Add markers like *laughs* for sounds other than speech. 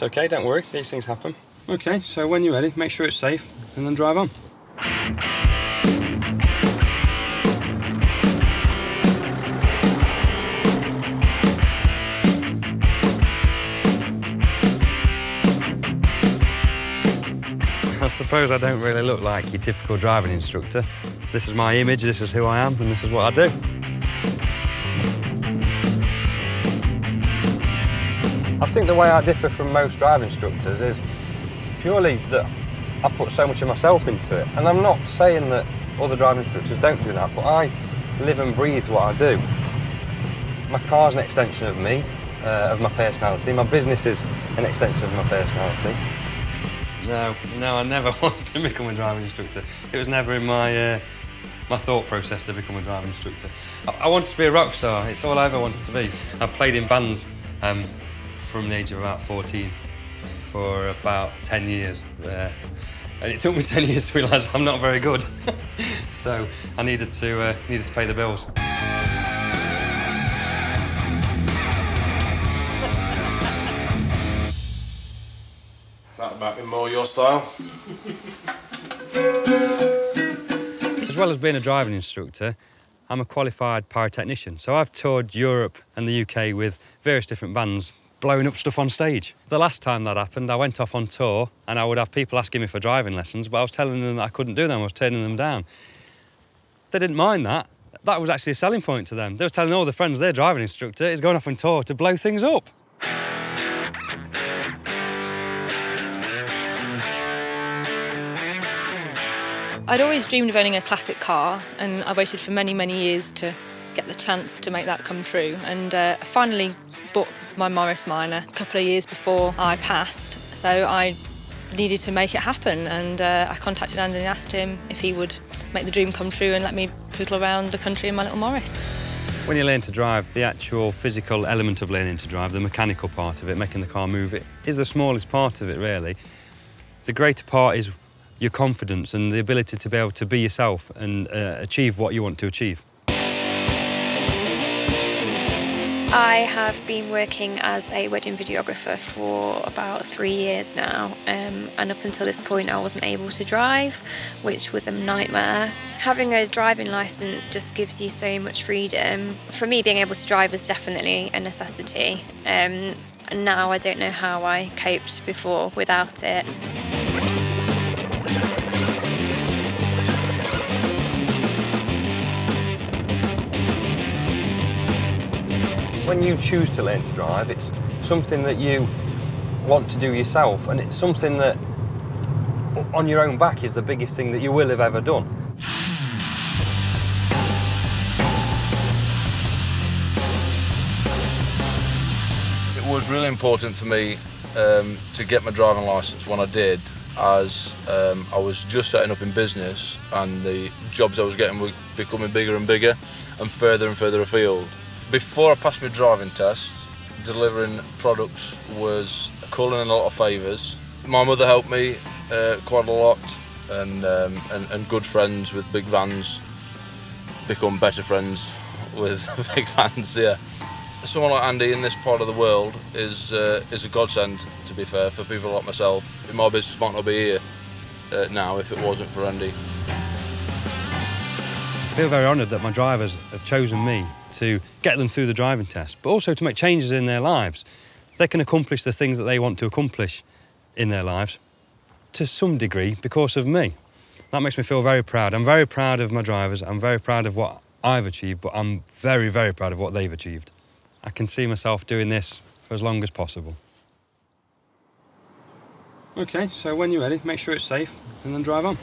It's okay, don't worry, these things happen. Okay, so when you're ready, make sure it's safe and then drive on. I suppose I don't really look like your typical driving instructor. This is my image, this is who I am, and this is what I do. I think the way I differ from most driving instructors is purely that I put so much of myself into it. And I'm not saying that other driving instructors don't do that, but I live and breathe what I do. My car's an extension of me, uh, of my personality. My business is an extension of my personality. No, no, I never *laughs* wanted to become a driving instructor. It was never in my uh, my thought process to become a driving instructor. I, I, wanted to be a rock star. It's all I ever wanted to be. I played in bands um, from the age of about 14 for about 10 years. Uh, and it took me *laughs* 10 years to realise I'm not very good. *laughs* so I needed to uh, needed to pay the bills. That might be more your style. As well as being a driving instructor, I'm a qualified pyrotechnician. So I've toured Europe and the UK with various different bands, blowing up stuff on stage. The last time that happened, I went off on tour and I would have people asking me for driving lessons, but I was telling them I couldn't do them, I was turning them down. They didn't mind that. That was actually a selling point to them. They were telling all their friends their driving instructor is going off on tour to blow things up. I'd always dreamed of owning a classic car, and I waited for many, many years to get the chance to make that come true. And uh, I finally bought my Morris Minor a couple of years before I passed, so I needed to make it happen. And uh, I contacted Andy and asked him if he would make the dream come true and let me poodle around the country in my little Morris. When you learn to drive, the actual physical element of learning to drive, the mechanical part of it, making the car move, it is the smallest part of it, really. The greater part is your confidence and the ability to be able to be yourself and uh, achieve what you want to achieve. I have been working as a wedding videographer for about three years now, um, and up until this point, I wasn't able to drive, which was a nightmare. Having a driving license just gives you so much freedom. For me, being able to drive was definitely a necessity. Um, and now I don't know how I coped before without it. When you choose to learn to drive, it's something that you want to do yourself, and it's something that on your own back is the biggest thing that you will have ever done. It was really important for me um, to get my driving licence when I did, as um, I was just setting up in business and the jobs I was getting were becoming bigger and bigger and further and further afield. Before I passed my driving test, delivering products was calling in a lot of favours. My mother helped me uh, quite a lot, and, um, and, and good friends with big vans become better friends with *laughs* big vans. Yeah, someone like Andy in this part of the world is uh, is a godsend. To be fair, for people like myself, my business might not be here uh, now if it wasn't for Andy. I feel very honoured that my drivers have chosen me to get them through the driving test, but also to make changes in their lives. They can accomplish the things that they want to accomplish in their lives to some degree because of me. That makes me feel very proud. I'm very proud of my drivers. I'm very proud of what I've achieved, but I'm very, very proud of what they've achieved. I can see myself doing this for as long as possible. Okay, so when you're ready, make sure it's safe and then drive on.